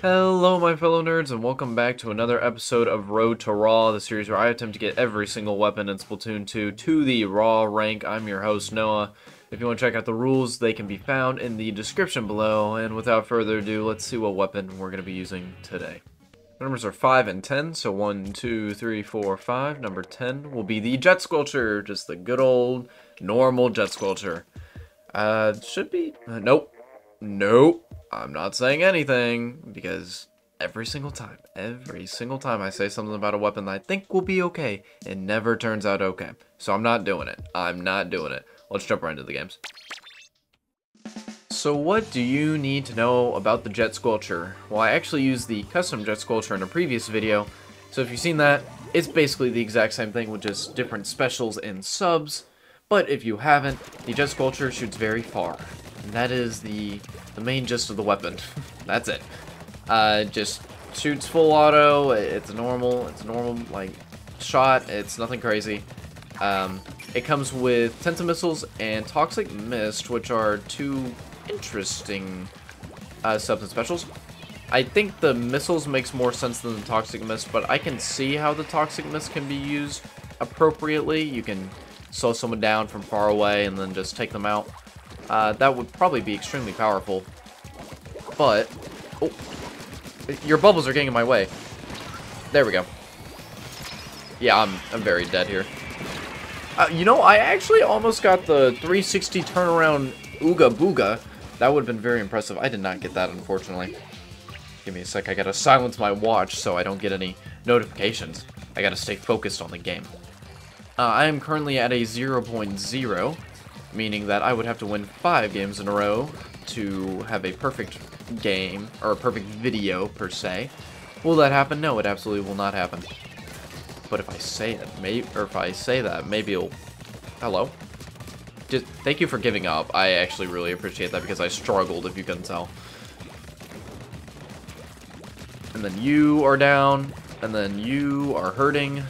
Hello, my fellow nerds, and welcome back to another episode of Road to Raw, the series where I attempt to get every single weapon in Splatoon 2 to the Raw rank. I'm your host, Noah. If you want to check out the rules, they can be found in the description below, and without further ado, let's see what weapon we're going to be using today. Numbers are 5 and 10, so 1, 2, 3, 4, 5. Number 10 will be the Jet Squelcher, just the good old, normal Jet Squelcher. Uh, should be... Uh, nope. Nope. I'm not saying anything because every single time, every single time I say something about a weapon that I think will be okay, it never turns out okay. So I'm not doing it. I'm not doing it. Let's jump right into the games. So what do you need to know about the Jet Squelcher? Well, I actually used the custom Jet Squelcher in a previous video, so if you've seen that, it's basically the exact same thing with just different specials and subs, but if you haven't, the Jet Squelcher shoots very far, and that is the the main gist of the weapon. That's it. Uh, just shoots full auto. It's normal. It's a normal like shot. It's nothing crazy. Um, it comes with Tenta missiles and Toxic Mist, which are two interesting uh, subs and specials. I think the missiles makes more sense than the Toxic Mist, but I can see how the Toxic Mist can be used appropriately. You can slow someone down from far away and then just take them out. Uh, that would probably be extremely powerful. But, oh, your bubbles are getting in my way. There we go. Yeah, I'm, I'm very dead here. Uh, you know, I actually almost got the 360 turnaround Ooga Booga. That would have been very impressive. I did not get that, unfortunately. Give me a sec. I gotta silence my watch so I don't get any notifications. I gotta stay focused on the game. Uh, I am currently at a 0.0 meaning that I would have to win five games in a row to have a perfect game, or a perfect video, per se. Will that happen? No, it absolutely will not happen. But if I say it, maybe, or if I say that, maybe it'll... Hello? Just thank you for giving up. I actually really appreciate that because I struggled, if you couldn't tell. And then you are down, and then you are hurting.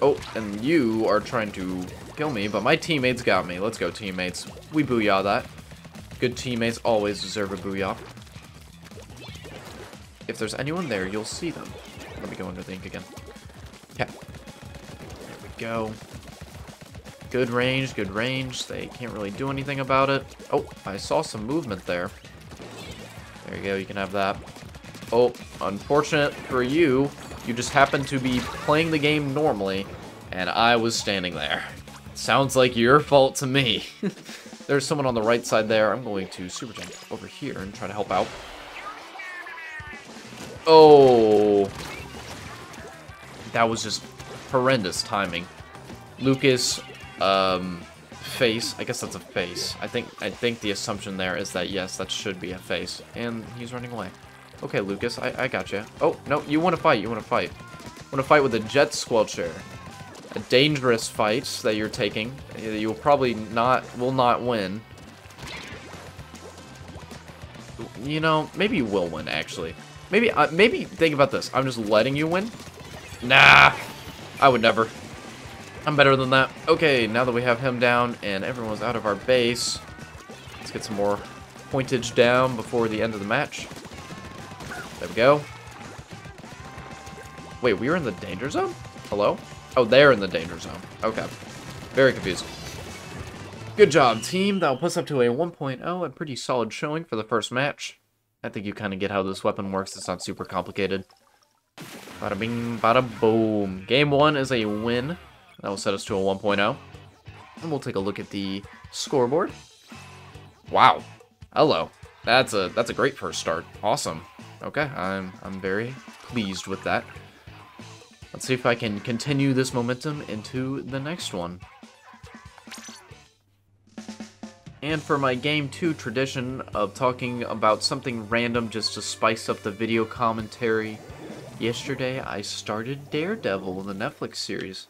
Oh, and you are trying to kill me, but my teammates got me. Let's go, teammates. We booyah that. Good teammates always deserve a booyah. If there's anyone there, you'll see them. Let me go under the ink again. Okay. There we go. Good range, good range. They can't really do anything about it. Oh, I saw some movement there. There you go, you can have that. Oh, unfortunate for you, you just happened to be playing the game normally, and I was standing there. Sounds like your fault to me. There's someone on the right side there. I'm going to super jump over here and try to help out. Oh. That was just horrendous timing. Lucas, um, face. I guess that's a face. I think I think the assumption there is that, yes, that should be a face. And he's running away. Okay, Lucas, I, I got you. Oh, no, you want to fight. You want to fight. want to fight with a Jet Squelcher a dangerous fight that you're taking. You'll probably not, will not win. You know, maybe you will win, actually. Maybe, uh, maybe think about this. I'm just letting you win? Nah, I would never. I'm better than that. Okay, now that we have him down and everyone's out of our base, let's get some more pointage down before the end of the match. There we go. Wait, we were in the danger zone? Hello? Oh, they're in the danger zone. Okay. Very confused. Good job, team. That'll put us up to a 1.0, a pretty solid showing for the first match. I think you kind of get how this weapon works. It's not super complicated. Bada bing, bada boom. Game one is a win. That will set us to a 1.0. And we'll take a look at the scoreboard. Wow. Hello. That's a that's a great first start. Awesome. Okay, I'm I'm very pleased with that. Let's see if I can continue this momentum into the next one. And for my Game 2 tradition of talking about something random just to spice up the video commentary, yesterday I started Daredevil, the Netflix series.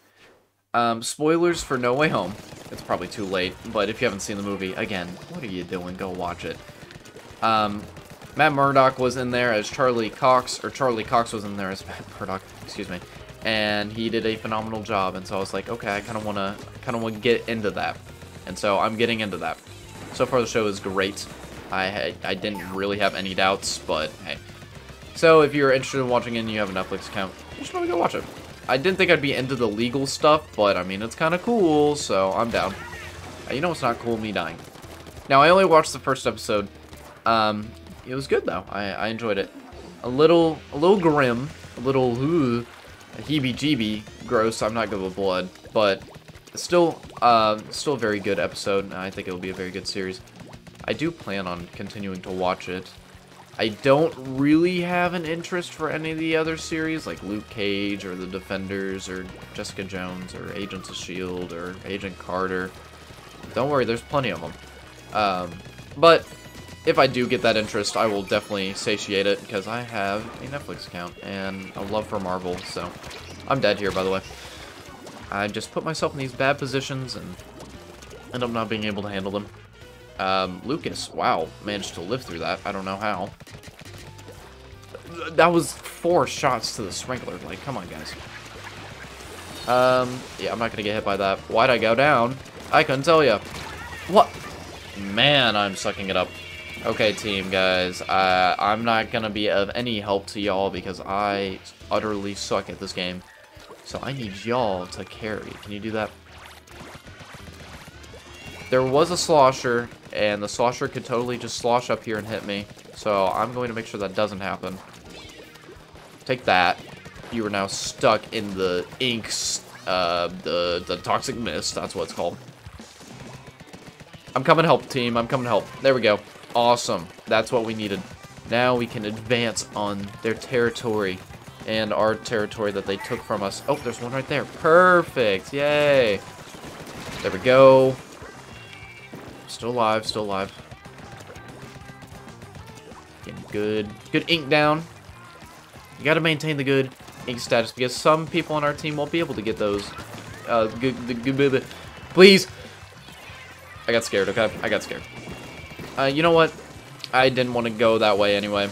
Um, spoilers for No Way Home. It's probably too late, but if you haven't seen the movie, again, what are you doing? Go watch it. Um, Matt Murdock was in there as Charlie Cox, or Charlie Cox was in there as Matt Murdock, excuse me and he did a phenomenal job. And so I was like, okay, I kind of want to kind of want to get into that, and so I'm getting into that. So far, the show is great. I I didn't really have any doubts, but hey, So if you're interested in watching it and you have a Netflix account, you should probably go watch it. I didn't think I'd be into the legal stuff, but I mean, it's kind of cool, so I'm down. You know what's not cool? Me dying. Now, I only watched the first episode. Um, it was good, though. I, I enjoyed it. A little, a little grim, a little, ooh, heebie-jeebie gross. I'm not good with blood, but still, uh, still a very good episode. I think it'll be a very good series. I do plan on continuing to watch it. I don't really have an interest for any of the other series, like Luke Cage, or The Defenders, or Jessica Jones, or Agents of S.H.I.E.L.D., or Agent Carter. Don't worry, there's plenty of them. Um, but if I do get that interest, I will definitely satiate it, because I have a Netflix account, and a love for Marvel, so... I'm dead here, by the way. I just put myself in these bad positions, and end up not being able to handle them. Um, Lucas, wow, managed to live through that. I don't know how. That was four shots to the sprinkler. Like, come on, guys. Um, yeah, I'm not gonna get hit by that. Why'd I go down? I couldn't tell you. What? Man, I'm sucking it up. Okay, team, guys. Uh, I'm not gonna be of any help to y'all because I utterly suck at this game. So I need y'all to carry. Can you do that? There was a slosher, and the slosher could totally just slosh up here and hit me. So I'm going to make sure that doesn't happen. Take that. You are now stuck in the inks, uh, the, the toxic mist. That's what it's called. I'm coming to help, team. I'm coming to help. There we go. Awesome. That's what we needed. Now we can advance on their territory and our territory that they took from us. Oh, there's one right there. Perfect. Yay. There we go. Still alive, still alive. Getting good, good ink down. You gotta maintain the good ink status because some people on our team won't be able to get those. Uh, good, good, good, please. I got scared, okay? I got scared. Uh, you know what? I didn't want to go that way anyway.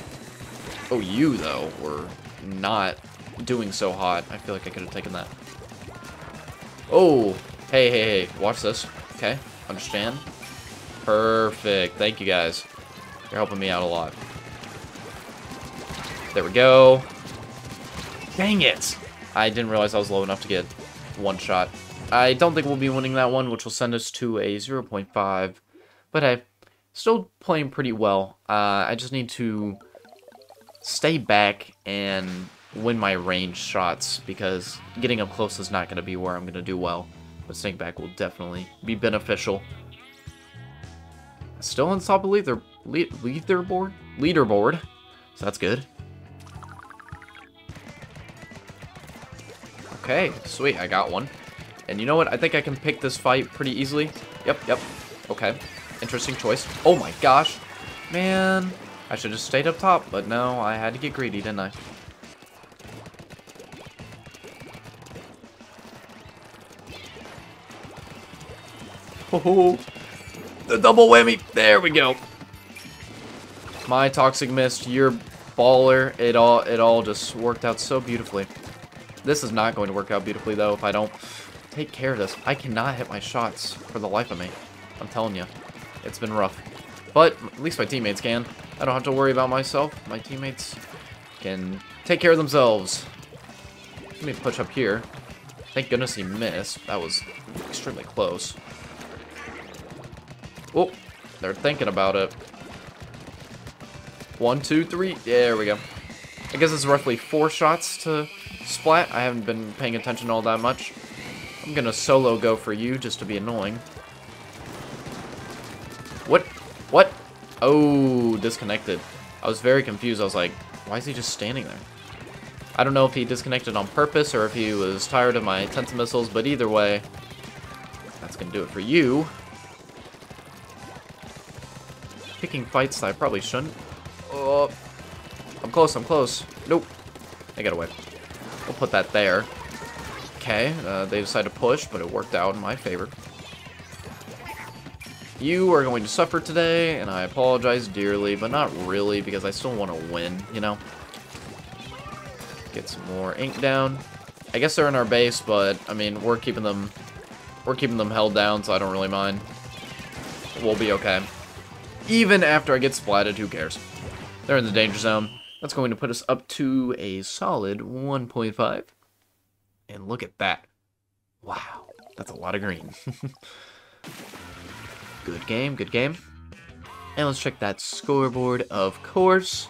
Oh, you, though, were not doing so hot. I feel like I could have taken that. Oh, hey, hey, hey, watch this. Okay, understand. Perfect. Thank you, guys. You're helping me out a lot. There we go. Dang it! I didn't realize I was low enough to get one shot. I don't think we'll be winning that one, which will send us to a 0.5. But hey, still playing pretty well. Uh, I just need to stay back and win my range shots, because getting up close is not going to be where I'm going to do well. But staying back will definitely be beneficial. Still on top of leader, leaderboard? Leaderboard. So that's good. Okay, sweet, I got one. And you know what? I think I can pick this fight pretty easily. Yep, yep. Okay. Interesting choice. Oh my gosh. Man. I should have stayed up top, but no, I had to get greedy, didn't I? Oh, the double whammy. There we go. My toxic mist, your baller. It all it all just worked out so beautifully. This is not going to work out beautifully though if I don't take care of this. I cannot hit my shots for the life of me. I'm telling you. It's been rough. But at least my teammates can. I don't have to worry about myself. My teammates can take care of themselves. Let me push up here. Thank goodness he missed. That was extremely close. Oh, they're thinking about it. One, two, three. There we go. I guess it's roughly four shots to splat. I haven't been paying attention all that much. I'm gonna solo go for you just to be annoying. What? Oh, disconnected. I was very confused. I was like, why is he just standing there? I don't know if he disconnected on purpose or if he was tired of my Tenta missiles, but either way, that's gonna do it for you picking fights that I probably shouldn't. Oh, I'm close, I'm close. Nope. I got away. We'll put that there. Okay, uh, they decided to push, but it worked out in my favor. You are going to suffer today, and I apologize dearly, but not really, because I still want to win, you know? Get some more ink down. I guess they're in our base, but, I mean, we're keeping them... We're keeping them held down, so I don't really mind. We'll be okay. Even after I get splatted, who cares? They're in the danger zone. That's going to put us up to a solid 1.5. And look at that. Wow, that's a lot of green. good game, good game. And let's check that scoreboard, of course.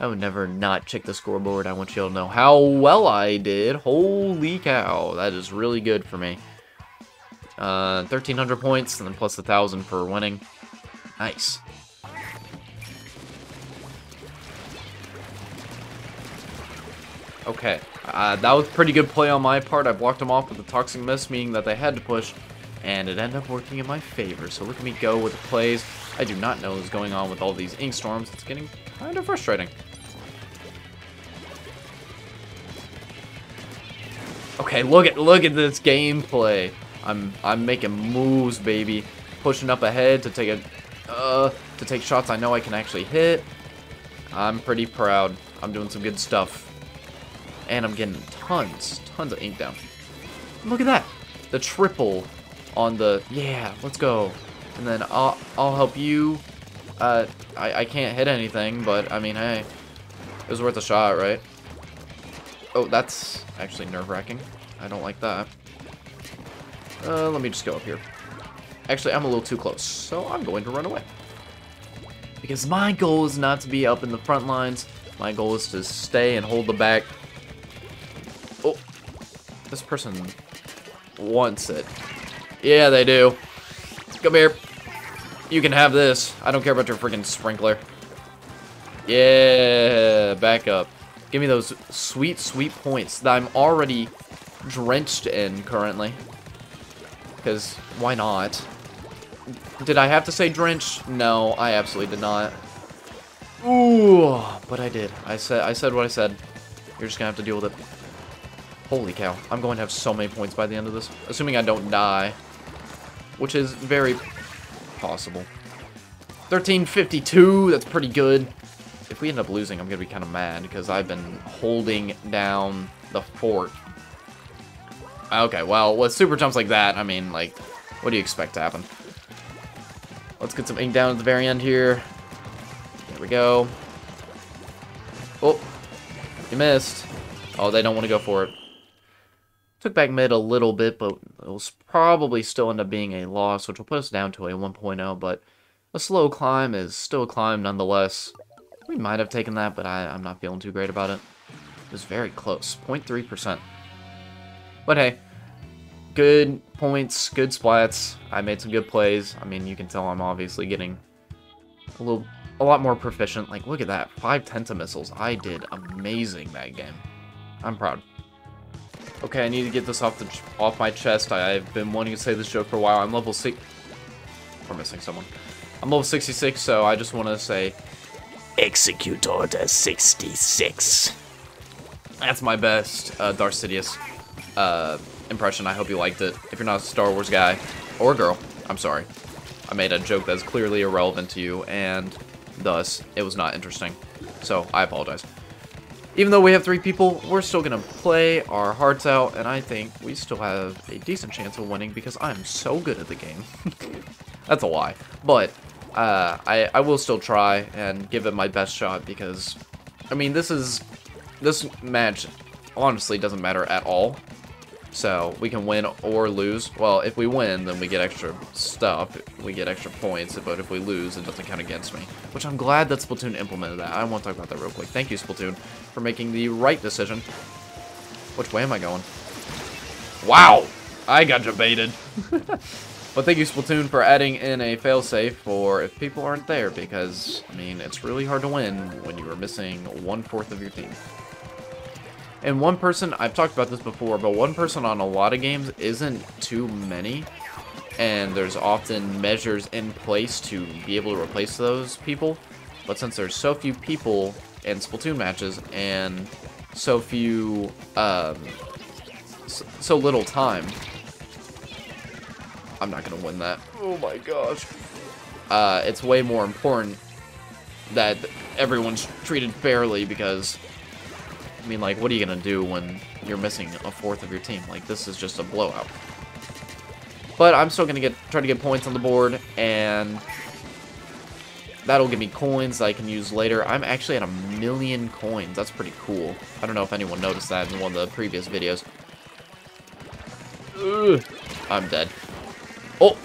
I would never not check the scoreboard. I want you all to know how well I did. Holy cow, that is really good for me. Uh, 1,300 points, and then plus 1,000 for winning. Nice. Okay, uh, that was pretty good play on my part. I blocked them off with the Toxic Mist, meaning that they had to push, and it ended up working in my favor. So look at me go with the plays. I do not know what's going on with all these ink storms. It's getting kind of frustrating. Okay, look at look at this gameplay. I'm I'm making moves, baby. Pushing up ahead to take a uh to take shots I know I can actually hit. I'm pretty proud. I'm doing some good stuff. And I'm getting tons, tons of ink down. Look at that. The triple on the yeah, let's go. And then I'll I'll help you. Uh I, I can't hit anything, but I mean hey. It was worth a shot, right? Oh, that's actually nerve-wracking. I don't like that. Uh, let me just go up here. Actually, I'm a little too close, so I'm going to run away. Because my goal is not to be up in the front lines. My goal is to stay and hold the back. Oh, this person wants it. Yeah, they do. Come here. You can have this. I don't care about your freaking sprinkler. Yeah, back up. Give me those sweet, sweet points that I'm already drenched in currently. Because why not? Did I have to say drenched? No, I absolutely did not. Ooh, but I did. I said I said what I said. You're just gonna have to deal with it. Holy cow. I'm going to have so many points by the end of this. Assuming I don't die. Which is very possible. 1352, that's pretty good. If we end up losing, I'm going to be kind of mad because I've been holding down the fort. Okay, well, with super jumps like that, I mean, like, what do you expect to happen? Let's get some ink down at the very end here. There we go. Oh, you missed. Oh, they don't want to go for it. Took back mid a little bit, but it will probably still end up being a loss, which will put us down to a 1.0, but a slow climb is still a climb nonetheless. We might have taken that, but I, I'm not feeling too great about it. It was very close, 0.3%. But hey, good points, good splats. I made some good plays. I mean, you can tell I'm obviously getting a little, a lot more proficient. Like, look at that, five Tenta missiles. I did amazing that game. I'm proud. Okay, I need to get this off the off my chest. I, have been wanting to say this joke for a while. I'm level six. We're missing someone. I'm level 66, so I just want to say, execute order 66. That's my best uh, Darth Sidious uh, impression. I hope you liked it. If you're not a Star Wars guy, or girl, I'm sorry. I made a joke that's clearly irrelevant to you, and thus, it was not interesting. So, I apologize. Even though we have three people, we're still going to play our hearts out, and I think we still have a decent chance of winning because I'm so good at the game. That's a lie. But, uh, I, I will still try and give it my best shot because, I mean, this is, this match honestly doesn't matter at all. So, we can win or lose. Well, if we win, then we get extra stuff. We get extra points, but if we lose, it doesn't count against me. Which I'm glad that Splatoon implemented that. I want to talk about that real quick. Thank you, Splatoon, for making the right decision. Which way am I going? Wow! I got debated. but thank you, Splatoon, for adding in a failsafe for if people aren't there, because, I mean, it's really hard to win when you are missing one-fourth of your team. And one person, I've talked about this before, but one person on a lot of games isn't too many. And there's often measures in place to be able to replace those people. But since there's so few people in Splatoon matches and so few, um, so, so little time, I'm not going to win that. Oh my gosh. Uh, it's way more important that everyone's treated fairly because I mean, like, what are you going to do when you're missing a fourth of your team? Like, this is just a blowout. But I'm still going to get try to get points on the board, and that'll give me coins that I can use later. I'm actually at a million coins. That's pretty cool. I don't know if anyone noticed that in one of the previous videos. Ugh. I'm dead. Oh!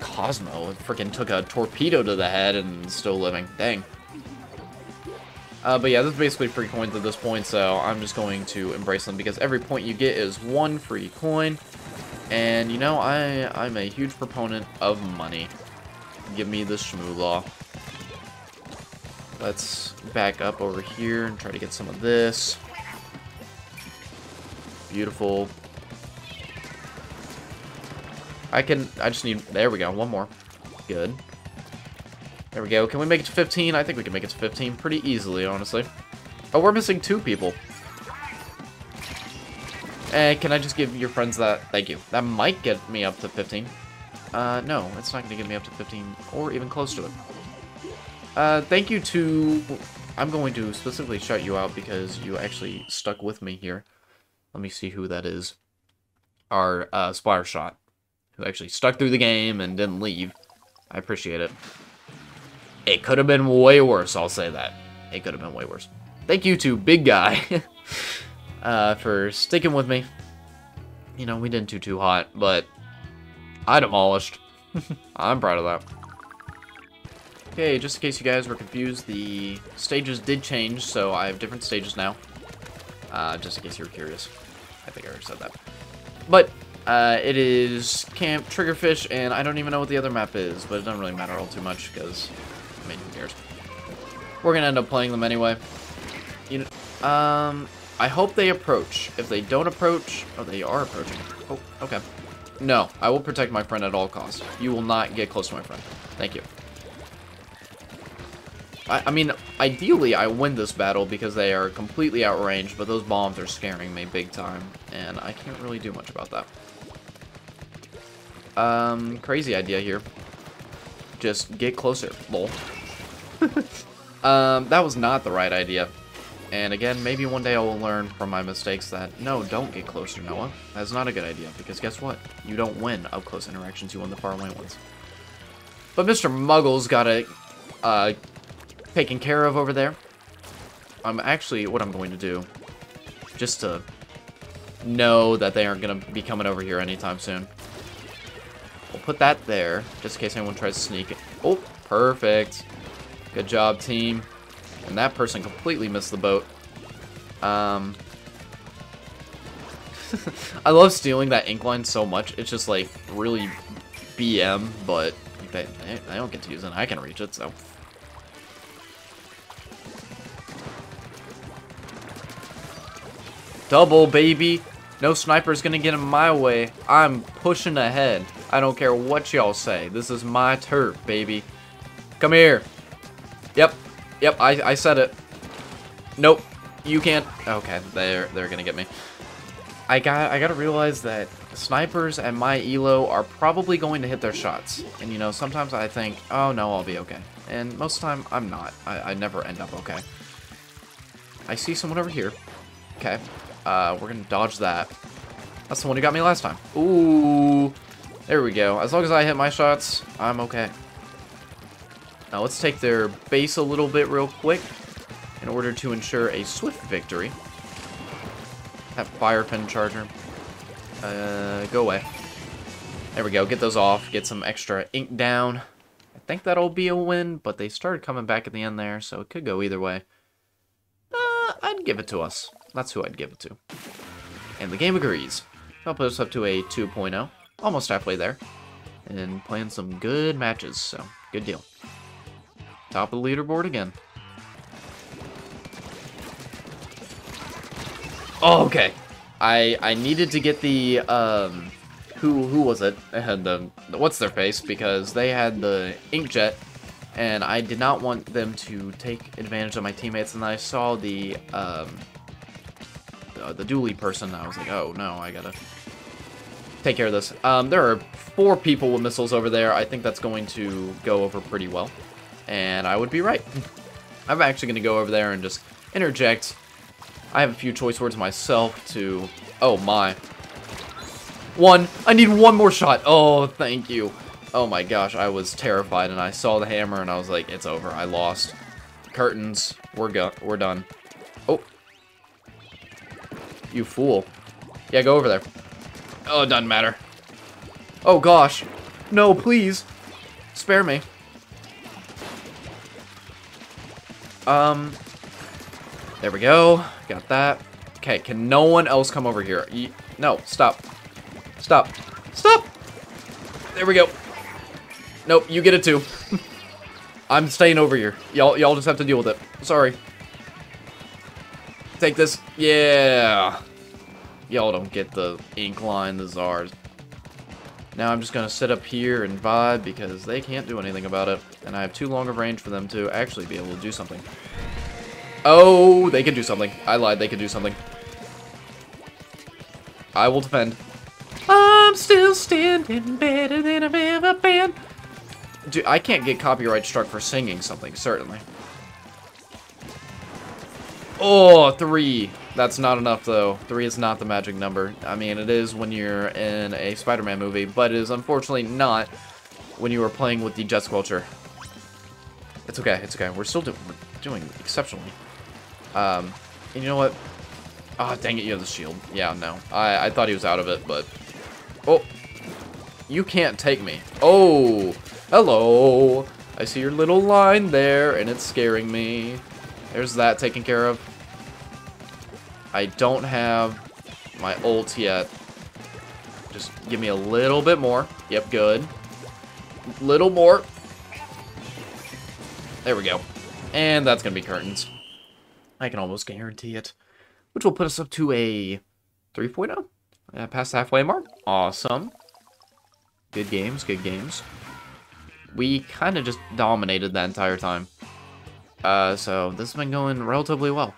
Cosmo freaking took a torpedo to the head and still living. Dang. Uh, but yeah, this is basically free coins at this point, so I'm just going to embrace them because every point you get is one free coin. And, you know, I, I'm a huge proponent of money. Give me the shmoolah. Let's back up over here and try to get some of this. Beautiful. I can, I just need, there we go, one more. Good. There we go. Can we make it to 15? I think we can make it to 15 pretty easily, honestly. Oh, we're missing two people. Eh, can I just give your friends that? Thank you. That might get me up to 15. Uh, no, it's not going to get me up to 15, or even close to it. Uh, thank you to... I'm going to specifically shout you out because you actually stuck with me here. Let me see who that is. Our, uh, Spire Shot, who actually stuck through the game and didn't leave. I appreciate it. It could have been way worse, I'll say that. It could have been way worse. Thank you to Big Guy uh, for sticking with me. You know, we didn't do too hot, but I demolished. I'm proud of that. Okay, just in case you guys were confused, the stages did change, so I have different stages now. Uh, just in case you were curious. I think I already said that. But, uh, it is Camp Triggerfish, and I don't even know what the other map is, but it doesn't really matter all too much, because Who cares? We're gonna end up playing them anyway. You know, um, I hope they approach. If they don't approach, oh, they are approaching. Oh, okay. No, I will protect my friend at all costs. You will not get close to my friend. Thank you. I, I mean, ideally, I win this battle because they are completely outranged, but those bombs are scaring me big time, and I can't really do much about that. Um, crazy idea here. Just get closer, lol. um, that was not the right idea. And again, maybe one day I will learn from my mistakes that, no, don't get closer, Noah. That's not a good idea, because guess what? You don't win up-close interactions, you win the far away ones. But Mr. Muggle's got it uh, taken care of over there. I'm actually, what I'm going to do, just to know that they aren't going to be coming over here anytime soon. We'll put that there, just in case anyone tries to sneak it. Oh, perfect. Good job, team. And that person completely missed the boat. Um, I love stealing that ink line so much. It's just like really BM, but they, they don't get to use it. I can reach it, so. Double, baby. No sniper's gonna get in my way. I'm pushing ahead. I don't care what y'all say. This is my turf, baby. Come here. Yep. Yep, I, I said it. Nope. You can't. Okay, they're they're gonna get me. I got I gotta realize that snipers and my elo are probably going to hit their shots. And you know, sometimes I think, oh no, I'll be okay. And most of the time, I'm not. I, I never end up okay. I see someone over here. Okay. Uh, we're gonna dodge that. That's the one who got me last time. Ooh. There we go. As long as I hit my shots, I'm okay. Now let's take their base a little bit real quick in order to ensure a swift victory. That Firefin charger. Uh, go away. There we go. Get those off. Get some extra ink down. I think that'll be a win, but they started coming back at the end there, so it could go either way. Uh, I'd give it to us. That's who I'd give it to. And the game agrees. I'll put us up to a 2.0 almost halfway there. And playing some good matches, so good deal. Top of the leaderboard again. Oh, okay. I I needed to get the um who who was it? I had the what's their face because they had the inkjet and I did not want them to take advantage of my teammates and I saw the um the, the dually person I was like, "Oh, no, I got to take care of this. Um, there are four people with missiles over there. I think that's going to go over pretty well. And I would be right. I'm actually going to go over there and just interject. I have a few choice words myself to... Oh, my. One. I need one more shot. Oh, thank you. Oh my gosh, I was terrified, and I saw the hammer, and I was like, it's over. I lost. Curtains. We're go we're done. Oh. You fool. Yeah, go over there. Oh, it doesn't matter. Oh gosh. No, please. Spare me. Um, there we go. Got that. Okay, can no one else come over here? no, stop. Stop. Stop! There we go. Nope, you get it too. I'm staying over here. Y'all y'all just have to deal with it. Sorry. Take this. Yeah. Y'all don't get the ink line, the czars. Now I'm just going to sit up here and vibe because they can't do anything about it. And I have too long of range for them to actually be able to do something. Oh, they can do something. I lied, they can do something. I will defend. I'm still standing better than I've ever been. Dude, I can't get copyright struck for singing something, certainly. Oh, three. That's not enough, though. Three is not the magic number. I mean, it is when you're in a Spider-Man movie, but it is unfortunately not when you are playing with the Jet Squelcher. It's okay, it's okay. We're still do we're doing exceptionally. Um, and you know what? Ah, oh, dang it, you have the shield. Yeah, no. I, I thought he was out of it, but... Oh! You can't take me. Oh! Hello! I see your little line there, and it's scaring me. There's that taken care of. I don't have my ult yet. Just give me a little bit more. Yep, good. Little more. There we go. And that's going to be curtains. I can almost guarantee it. Which will put us up to a 3.0. Uh, past halfway mark. Awesome. Good games, good games. We kind of just dominated that entire time. Uh, so this has been going relatively well.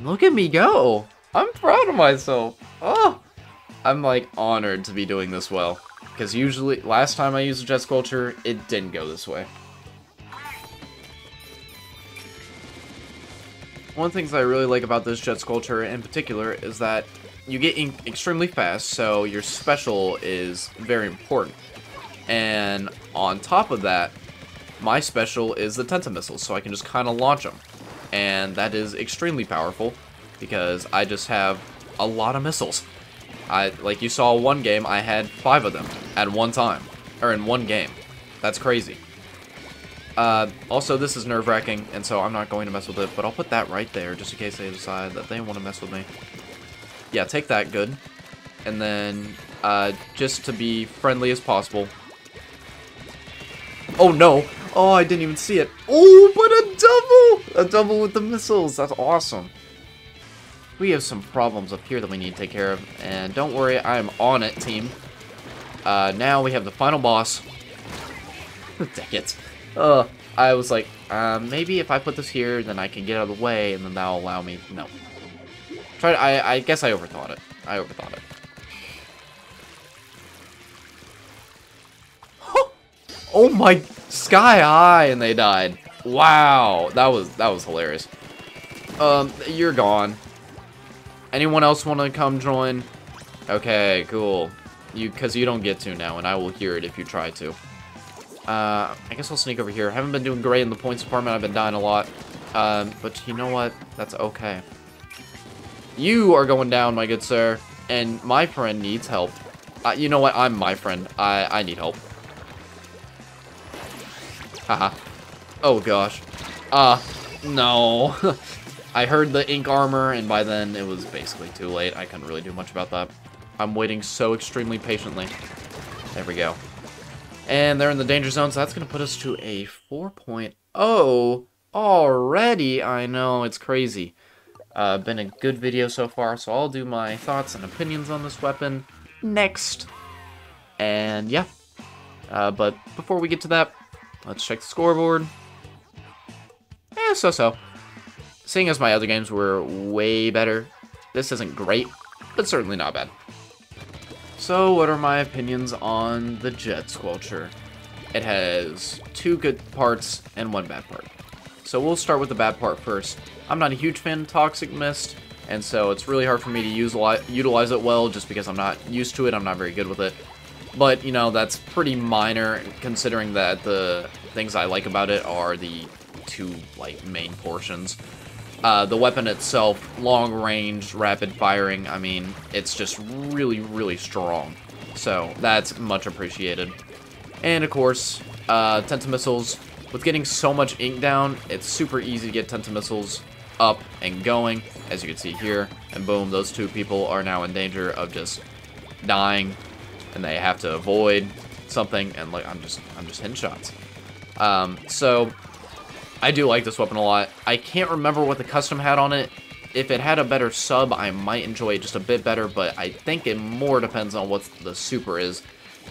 And look at me go! I'm proud of myself. Oh! I'm like honored to be doing this well. Because usually, last time I used a Jet Squelcher, it didn't go this way. One of the things I really like about this Jet Squelcher in particular is that you get extremely fast, so your special is very important. And on top of that, my special is the Tenta missiles, so I can just kind of launch them and that is extremely powerful because I just have a lot of missiles. I Like you saw one game, I had five of them at one time, or in one game. That's crazy. Uh, also, this is nerve-wracking, and so I'm not going to mess with it, but I'll put that right there just in case they decide that they want to mess with me. Yeah, take that, good. And then, uh, just to be friendly as possible. Oh no! Oh, I didn't even see it. Oh, but a double! A double with the missiles. That's awesome. We have some problems up here that we need to take care of. And don't worry, I am on it, team. Uh, now we have the final boss. Dang it. Uh, I was like, uh, maybe if I put this here, then I can get out of the way, and then that'll allow me... No. Try. I, I guess I overthought it. I overthought it. Oh my, sky high, and they died. Wow, that was that was hilarious. Um, you're gone. Anyone else want to come join? Okay, cool. You, cause you don't get to now, and I will hear it if you try to. Uh, I guess I'll sneak over here. I haven't been doing great in the points department. I've been dying a lot. Um, but you know what? That's okay. You are going down, my good sir, and my friend needs help. Uh, you know what? I'm my friend. I I need help. Oh gosh. Uh, no. I heard the ink armor, and by then it was basically too late. I couldn't really do much about that. I'm waiting so extremely patiently. There we go. And they're in the danger zone, so that's going to put us to a 4.0 already. I know, it's crazy. Uh, been a good video so far, so I'll do my thoughts and opinions on this weapon next. And yeah. Uh, but before we get to that, Let's check the scoreboard. Eh, so-so. Seeing as my other games were way better, this isn't great, but certainly not bad. So, what are my opinions on the Jet Squelcher? It has two good parts and one bad part. So we'll start with the bad part first. I'm not a huge fan of Toxic Mist, and so it's really hard for me to use utilize it well just because I'm not used to it, I'm not very good with it. But, you know, that's pretty minor, considering that the things I like about it are the two, like, main portions. Uh, the weapon itself, long range, rapid firing, I mean, it's just really, really strong. So, that's much appreciated. And, of course, uh, Tenta Missiles, with getting so much ink down, it's super easy to get Tenta Missiles up and going, as you can see here. And boom, those two people are now in danger of just dying, and they have to avoid something, and like, I'm just, I'm just hitting shots. Um, so, I do like this weapon a lot. I can't remember what the custom had on it. If it had a better sub, I might enjoy it just a bit better, but I think it more depends on what the super is.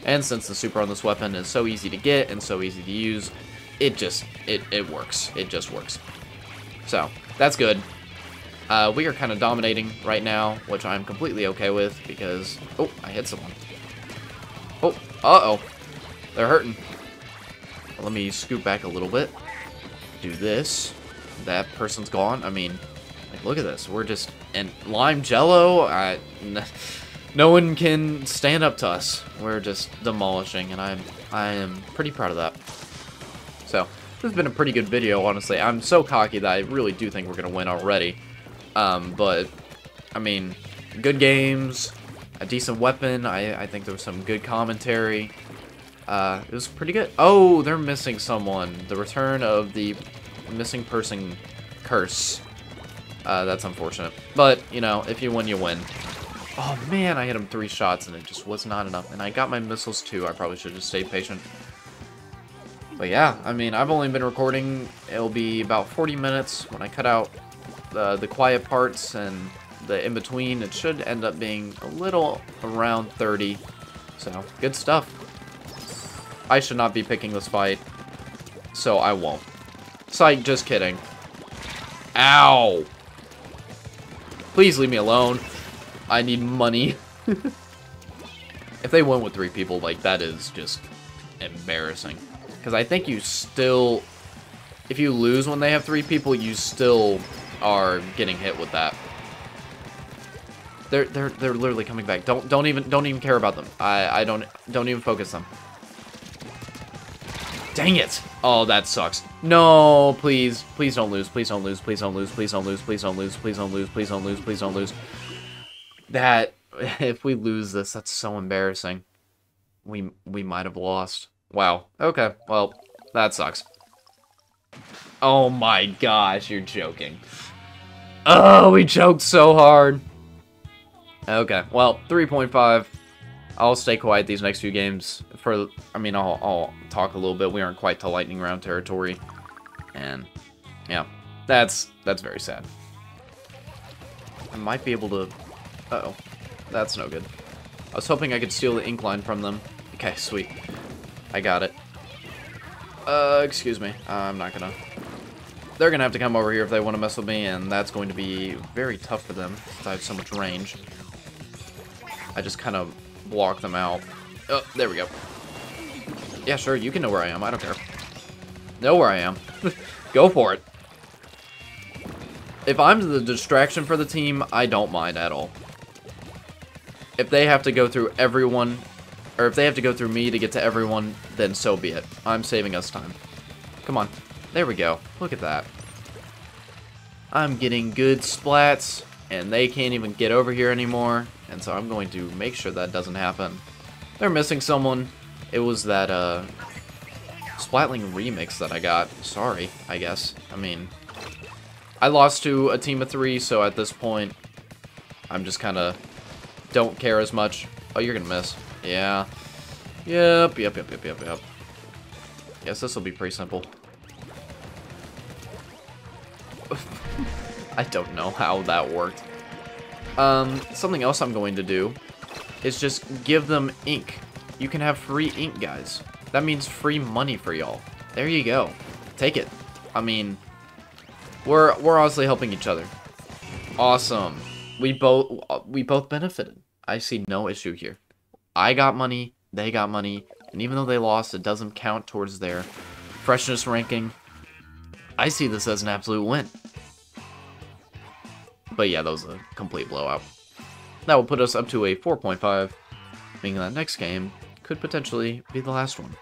And since the super on this weapon is so easy to get and so easy to use, it just, it, it works. It just works. So, that's good. Uh, we are kind of dominating right now, which I'm completely okay with, because... Oh, I hit someone. Oh, uh-oh. They're hurting. Let me scoot back a little bit. Do this. That person's gone. I mean, like, look at this. We're just... And lime jello? I... No one can stand up to us. We're just demolishing, and I'm I am pretty proud of that. So, this has been a pretty good video, honestly. I'm so cocky that I really do think we're going to win already. Um, but, I mean, good games, a decent weapon. I, I think there was some good commentary. Uh, it was pretty good. Oh, they're missing someone. The return of the missing person curse. Uh, that's unfortunate. But, you know, if you win, you win. Oh man, I hit him three shots and it just was not enough. And I got my missiles too. I probably should have just stayed patient. But yeah, I mean, I've only been recording. It'll be about 40 minutes when I cut out the, the quiet parts and the in-between. It should end up being a little around 30. So, good stuff. I should not be picking this fight. So I won't. Psych, just kidding. Ow! Please leave me alone. I need money. if they went with three people, like, that is just embarrassing. Because I think you still... If you lose when they have three people, you still are getting hit with that. They're they're they're literally coming back. Don't don't even don't even care about them. I I don't don't even focus them. Dang it! Oh, that sucks. No, please, please don't lose. Please don't lose. Please don't lose. Please don't lose. Please don't lose. Please don't lose. Please don't lose. Please don't lose. That if we lose this, that's so embarrassing. We we might have lost. Wow. Okay. Well, that sucks. Oh my gosh, you're joking. Oh, we choked so hard. Okay. Well, 3.5. I'll stay quiet these next few games. For I mean, I'll, I'll talk a little bit. We aren't quite to lightning round territory, and yeah, that's that's very sad. I might be able to uh oh That's no good. I was hoping I could steal the ink line from them. Okay, sweet. I got it. Uh, excuse me. I'm not gonna... They're gonna have to come over here if they want to mess with me, and that's going to be very tough for them, since I have so much range. I just kind of block them out. Oh, there we go. Yeah, sure, you can know where I am. I don't care. Know where I am. Go for it. If I'm the distraction for the team, I don't mind at all if they have to go through everyone, or if they have to go through me to get to everyone, then so be it. I'm saving us time. Come on. There we go. Look at that. I'm getting good splats, and they can't even get over here anymore, and so I'm going to make sure that doesn't happen. They're missing someone. It was that, uh, Splatling remix that I got. Sorry, I guess. I mean, I lost to a team of three, so at this point, I'm just kind of don't care as much. Oh, you're gonna miss. Yeah. Yep, yep, yep, yep, yep, yep. Yes, this will be pretty simple. I don't know how that worked. Um, something else I'm going to do is just give them ink. You can have free ink, guys. That means free money for y'all. There you go. Take it. I mean, we're we're honestly helping each other. Awesome we both we both benefited. I see no issue here. I got money, they got money, and even though they lost, it doesn't count towards their freshness ranking. I see this as an absolute win. But yeah, that was a complete blowout. That will put us up to a 4.5, meaning that next game could potentially be the last one.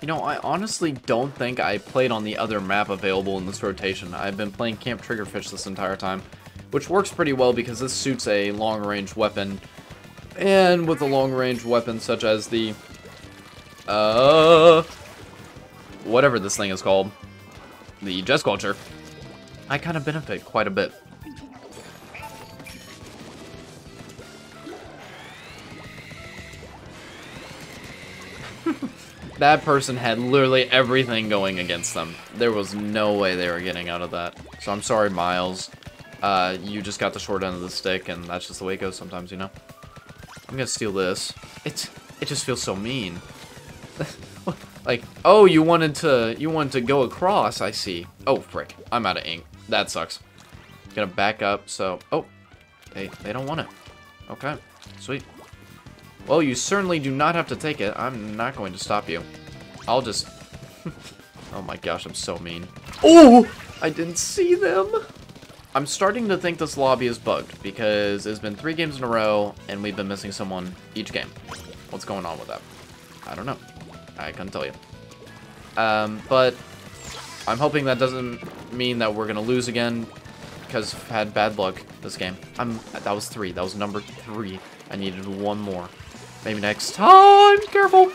You know, I honestly don't think I played on the other map available in this rotation. I've been playing Camp Triggerfish this entire time, which works pretty well because this suits a long-range weapon. And with a long-range weapon such as the... Uh... Whatever this thing is called. The Jet Squelcher. I kind of benefit quite a bit. that person had literally everything going against them. There was no way they were getting out of that. So I'm sorry, Miles. Uh, you just got the short end of the stick, and that's just the way it goes sometimes, you know? I'm gonna steal this. It, it just feels so mean. like, oh, you wanted to, you wanted to go across, I see. Oh, frick. I'm out of ink. That sucks. Gonna back up, so, oh. They, they don't want it. Okay, sweet. Well, you certainly do not have to take it. I'm not going to stop you. I'll just... oh my gosh, I'm so mean. Oh! I didn't see them! I'm starting to think this lobby is bugged, because it's been three games in a row, and we've been missing someone each game. What's going on with that? I don't know. I couldn't tell you. Um, but I'm hoping that doesn't mean that we're going to lose again, because I've had bad luck this game. I'm, that was three. That was number three. I needed one more. Maybe next time. Careful.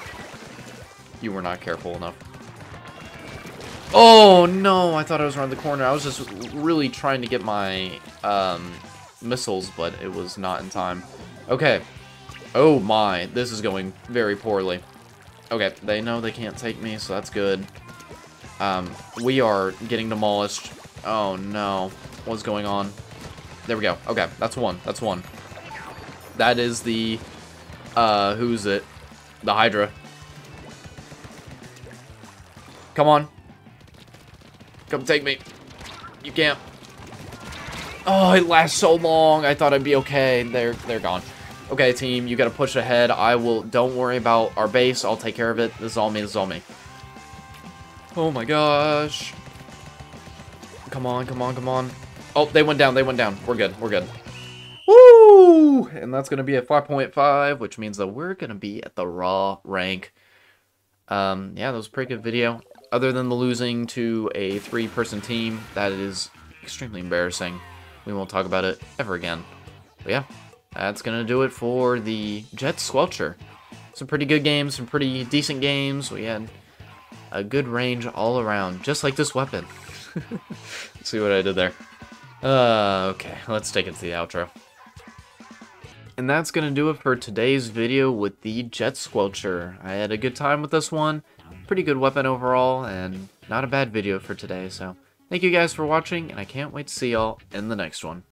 You were not careful enough. Oh, no. I thought I was around the corner. I was just really trying to get my um, missiles, but it was not in time. Okay. Oh, my. This is going very poorly. Okay, they know they can't take me, so that's good. Um, we are getting demolished. Oh, no. What's going on? There we go. Okay, that's one. That's one. That is the uh, who's it? The Hydra. Come on. Come take me. You can't. Oh, it lasts so long. I thought I'd be okay. They're they're gone. Okay, team, you gotta push ahead. I will. Don't worry about our base. I'll take care of it. This is all me. This is all me. Oh my gosh. Come on, come on, come on. Oh, they went down. They went down. We're good. We're good. Woo! And that's going to be at 5.5, which means that we're going to be at the raw rank. Um, yeah, that was a pretty good video. Other than the losing to a three-person team, that is extremely embarrassing. We won't talk about it ever again. But yeah, that's going to do it for the Jet Squelcher. Some pretty good games, some pretty decent games. We had a good range all around, just like this weapon. See what I did there. Uh, okay, let's take it to the outro. And that's going to do it for today's video with the Jet Squelcher. I had a good time with this one. Pretty good weapon overall, and not a bad video for today, so... Thank you guys for watching, and I can't wait to see y'all in the next one.